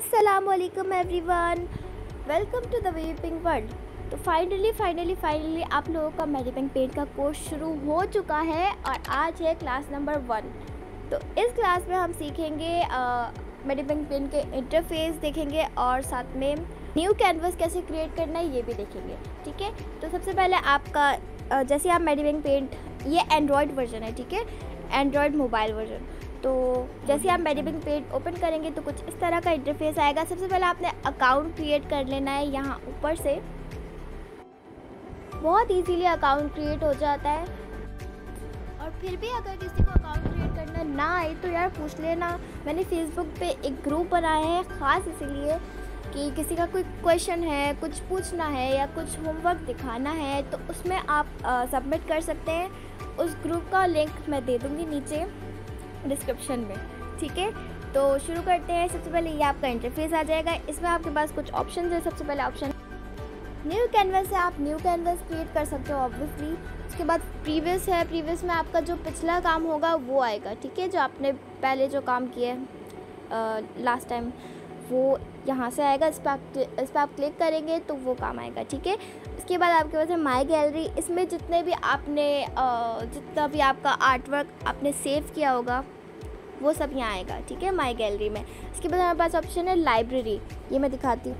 असलकम everyone welcome to the world तो finally finally finally आप लोगों का मेरी मेडिपिंग पेंट का कोर्स शुरू हो चुका है और आज है क्लास नंबर वन तो इस क्लास में हम सीखेंगे मेरी मेडिपिंग पेंट के इंटरफेस देखेंगे और साथ में न्यू कैनवस कैसे क्रिएट करना है ये भी देखेंगे, ठीक है? तो सबसे पहले आपका जैसे आप मेडिपिंग पेंट ये एंड्रॉयड वर्जन है, ठीक है? एंड्रॉयड मोबाइल वर्जन तो जैसे आप मेडिबिंग पेज ओपन करेंगे तो कुछ इस तरह का इंटरफेस आएगा। सबसे पहले आपने अकाउंट क्रिएट कर लेना है यहाँ ऊपर से। बहुत इजीली अकाउंट क्रिएट हो जाता है। और फिर भी अगर किसी को अकाउंट क्रिएट करना ना आए तो यार पूछ लेना। मैंने फेसबुक पे एक ग्रुप बनाया है ख़ास इसीलिए कि किसी का कोई क्वेश्चन है, कुछ पूछना है या कुछ होमवर्क दिखाना है तो उसमें आप सबमिट कर सकते हैं। उस ग्रुप का लिंक मैं दे दूँगी नीचे। डिस्क्रिप्शन में, ठीक है? तो शुरू करते हैं। सबसे पहले ये आपका इंटरफेस आ जाएगा। इसमें आपके पास कुछ ऑप्शन है। सबसे पहले ऑप्शन न्यू कैनवस है आप न्यू कैनवस क्रिएट कर सकते हो ऑब्वियसली उसके बाद प्रीवियस है। प्रीवियस में आपका जो पिछला काम होगा, वो आएगा, ठीक है? जो आपने पहले जो काम किया है लास्ट टाइम वो यहाँ से आएगा, इस पर आप इस पर आप क्लिक करेंगे तो वो काम आएगा, ठीक है? इसके बाद आपके पास है माई गैलरी इसमें जितने भी आपने जितना भी आपका आर्ट वर्क आपने सेव किया होगा, वो सब यहाँ आएगा, ठीक है? माई गैलरी में। इसके बाद हमारे पास ऑप्शन है लाइब्रेरी ये मैं दिखाती हूँ।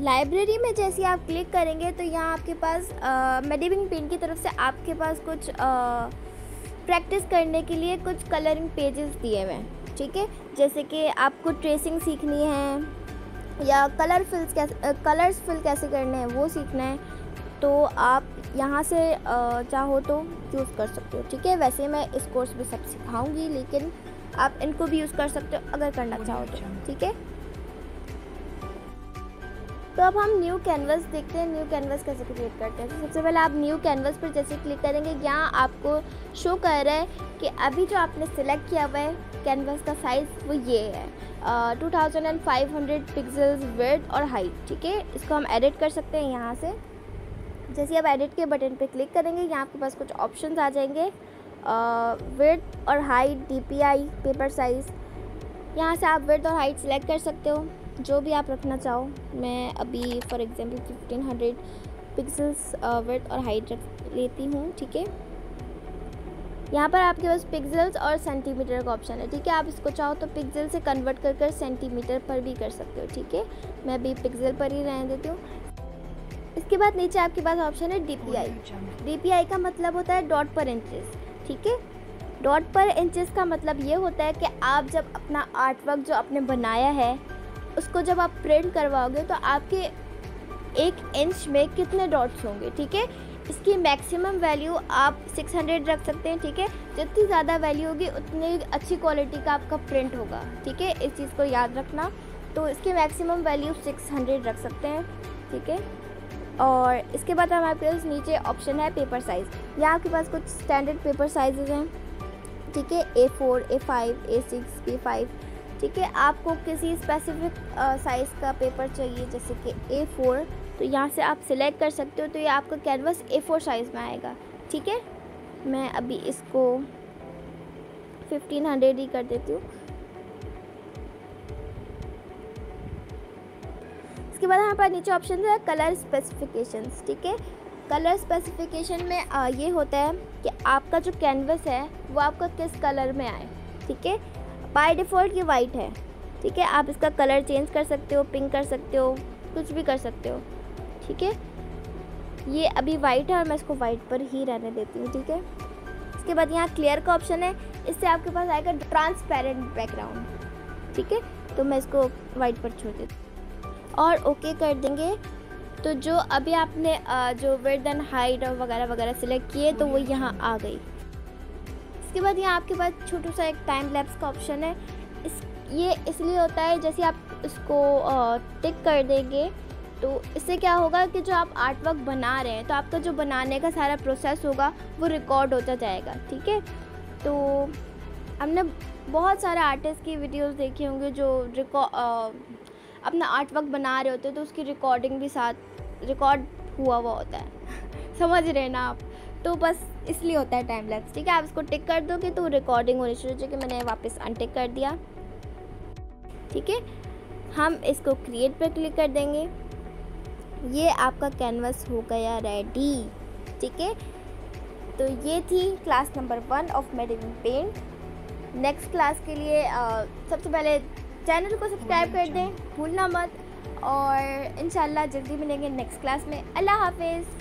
लाइब्रेरी में जैसे आप क्लिक करेंगे तो यहाँ आपके पास मेडिविंग पेन की तरफ़ से आपके पास कुछ प्रैक्टिस करने के लिए कुछ कलरिंग पेजेस दिए हुए हैं। ठीक है? जैसे कि आपको ट्रेसिंग सीखनी है या कलर फिल्स कैसे कलर्स फिल कैसे करने हैं वो सीखना है। तो आप यहाँ से चाहो तो चूज़ कर सकते हो ठीक है? वैसे मैं इस कोर्स में सब सिखाऊँगी लेकिन आप इनको भी यूज़ कर सकते हो अगर करना चाहो तो ठीक है? तो अब हम न्यू कैनवस देखते हैं न्यू कैनवस कैसे क्रिएट करते हैं। तो सबसे पहले आप न्यू कैनवस पर जैसे क्लिक करेंगे, यहाँ आपको शो कर रहा है कि अभी जो आपने सिलेक्ट किया हुआ है कैनवस का साइज़ वो ये है। Two thousand and five hundred pixels weight और हाइट ठीक है? इसको हम एडिट कर सकते हैं यहाँ से। जैसे आप एडिट के बटन पर क्लिक करेंगे, यहाँ आपके पास कुछ ऑप्शन आ जाएँगे। वेट और हाइट डीपीआई पेपर साइज़ यहाँ से आप वेट और हाइट सेलेक्ट कर सकते हो। जो भी आप रखना चाहो मैं अभी for example fifteen hundred pixels weight और हाइट रख लेती हूँ ठीक है? यहाँ पर आपके पास पिक्सल्स और सेंटीमीटर का ऑप्शन है ठीक है? आप इसको चाहो तो पिक्सल से कन्वर्ट कर कर सेंटीमीटर पर भी कर सकते हो ठीक है? मैं अभी पिक्सल पर ही रहने देती हूँ। इसके बाद नीचे आपके पास ऑप्शन है डीपीआई डीपीआई का मतलब होता है डॉट पर इंचेस ठीक है? डॉट पर इंचेस का मतलब ये होता है कि आप जब अपना आर्ट वर्क जो आपने बनाया है उसको जब आप प्रिंट करवाओगे तो आपके एक इंच में कितने डॉट्स होंगे, ठीक है? इसकी मैक्सिमम वैल्यू आप 600 रख सकते हैं, ठीक है? जितनी ज़्यादा वैल्यू होगी, उतनी अच्छी क्वालिटी का आपका प्रिंट होगा, ठीक है? इस चीज़ को याद रखना। तो इसकी मैक्सिमम वैल्यू 600 रख सकते हैं, ठीक है? और इसके बाद हमारे पास नीचे ऑप्शन है पेपर साइज़ यहाँ आपके पास कुछ स्टैंडर्ड पेपर साइजेज़ हैं, ठीक है? A four A five A six A five ठीक है? आपको किसी स्पेसिफिक साइज़ का पेपर चाहिए जैसे कि ए फोर तो यहाँ से आप सिलेक्ट कर सकते हो तो ये आपका कैनवस ए फोर साइज़ में आएगा। ठीक है? मैं अभी इसको फिफ्टीन हंड्रेड ही कर देती हूँ। इसके बाद हमारे पास नीचे ऑप्शन है कलर स्पेसिफिकेशंस ठीक है? कलर स्पेसिफिकेशन में आ, ये होता है कि आपका जो कैनवस है वो आपका किस कलर में आए ठीक है? बाय डिफ़ॉल्ट ये वाइट है। ठीक है? आप इसका कलर चेंज कर सकते हो पिंक कर सकते हो, कुछ भी कर सकते हो। ठीक है? ये अभी वाइट है और मैं इसको वाइट पर ही रहने देती हूँ, ठीक है? इसके बाद यहाँ क्लियर का ऑप्शन है। इससे आपके पास आएगा ट्रांसपेरेंट बैकग्राउंड ठीक है? तो मैं इसको वाइट पर छोड़ देती हूँ। और ओके कर देंगे। तो जो अभी आपने जो वेड एंड हाइट और वगैरह वगैरह सिलेक्ट किए तो वो यहाँ आ गई। इसके बाद यहाँ आपके पास छोटू सा एक टाइम लैप्स का ऑप्शन है। इस, ये इसलिए होता है जैसे आप इसको टिक कर देंगे तो इससे क्या होगा कि जो आप आर्ट वर्क बना रहे हैं तो आपका जो बनाने का सारा प्रोसेस होगा, वो रिकॉर्ड होता जाएगा, ठीक है? तो हमने बहुत सारे आर्टिस्ट की वीडियोस देखी होंगी जो रिकॉर्ड अपना आर्ट वर्क बना रहे होते हैं तो उसकी रिकॉर्डिंग भी साथ रिकॉर्ड हुआ हुआ होता है। समझ रहे ना आप? तो बस इसलिए होता है टाइम लैप्स ठीक है? आप इसको टिक कर दोगे तो रिकॉर्डिंग होनी शुरू हो जाएगी। मैंने वापस अनटिक कर दिया। ठीक है? हम इसको क्रिएट पर क्लिक कर देंगे। ये आपका कैनवस हो गया रेडी ठीक है? तो ये थी class number one of MediBang Paint next class के लिए आ, सबसे पहले चैनल को सब्सक्राइब कर दें भूलना मत। और इन जल्दी मिलेंगे नेक्स्ट क्लास में। अल्लाह हाफिज़।